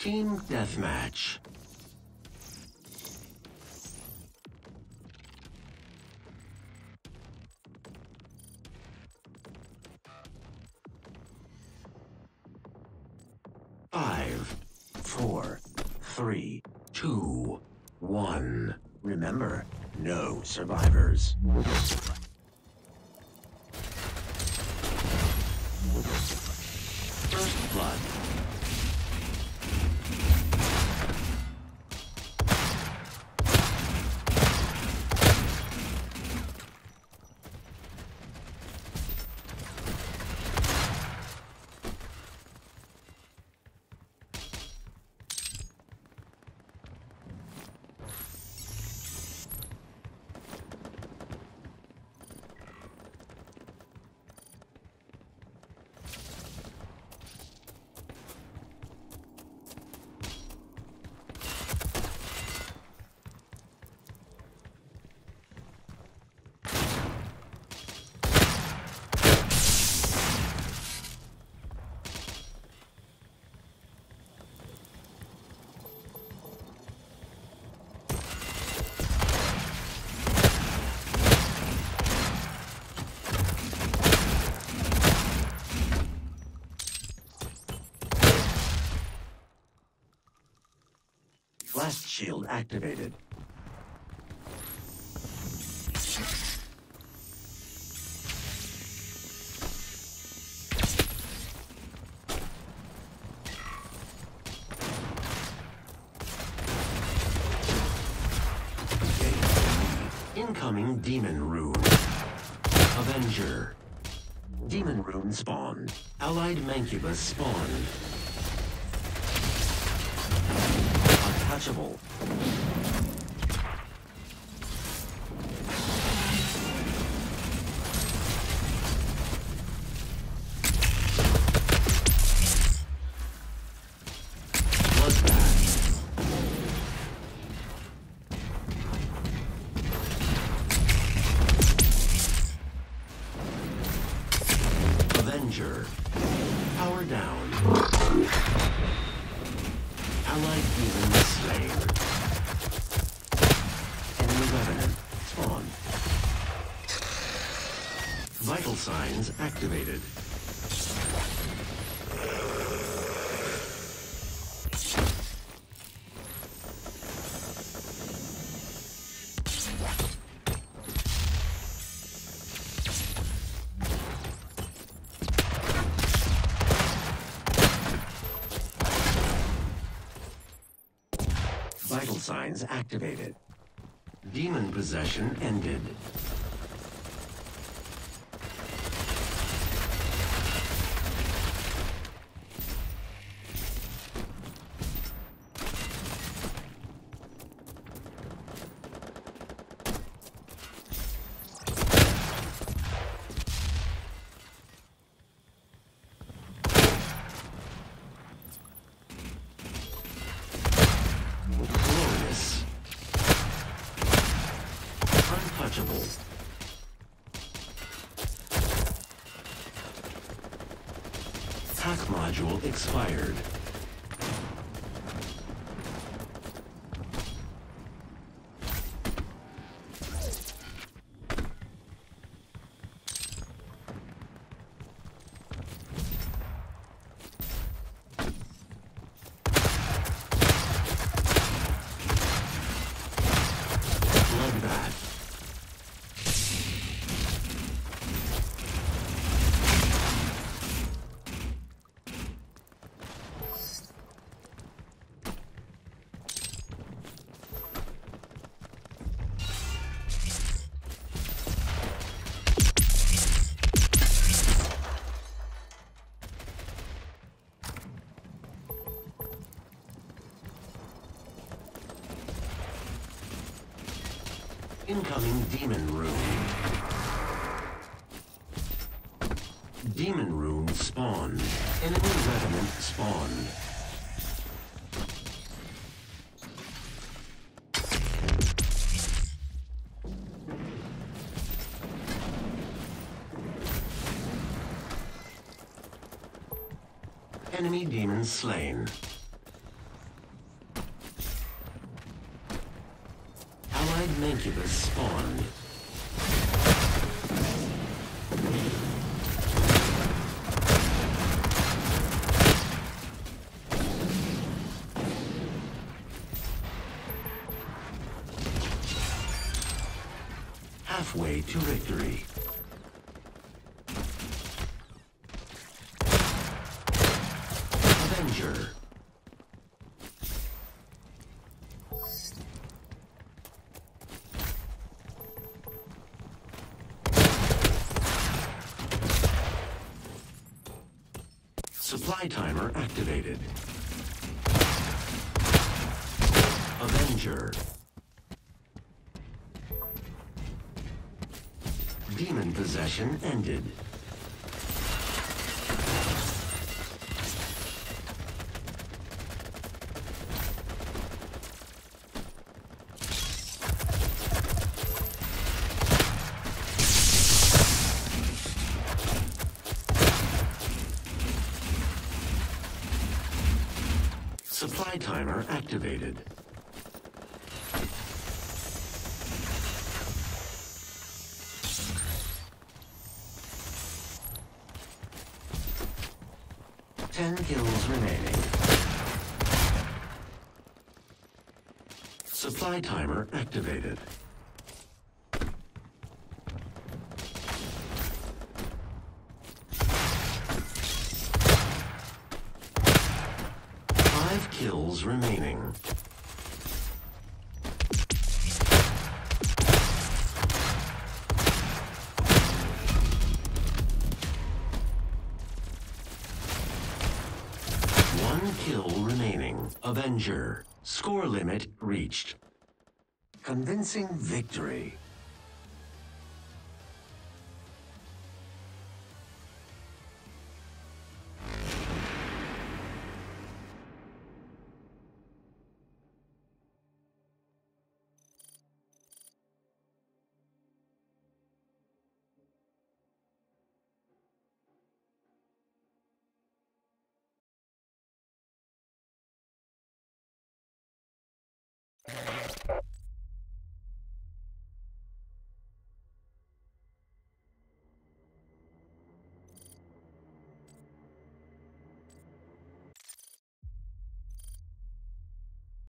Team Deathmatch. Five, four, three, two, one. Remember, no survivors. First blood. Shield activated. Incoming Demon Rune. Avenger. Demon Rune spawned. Allied Mancubus spawned. Untouchable. Avenger. Power down. Allied demon slain. Enemy revenant spawn. Vital signs activated. Signs activated. Demon possession ended. Module expired. Incoming Demon Rune. Demon Rune spawned. Enemy Revenant spawned. Enemy demon slain. Allied Mancubus spawned. Halfway to victory. Avenger. Supply timer activated. Avenger. Demon possession ended. Supply timer activated. Ten kills remaining. Supply timer activated. Avenger. Score limit reached. Convincing victory.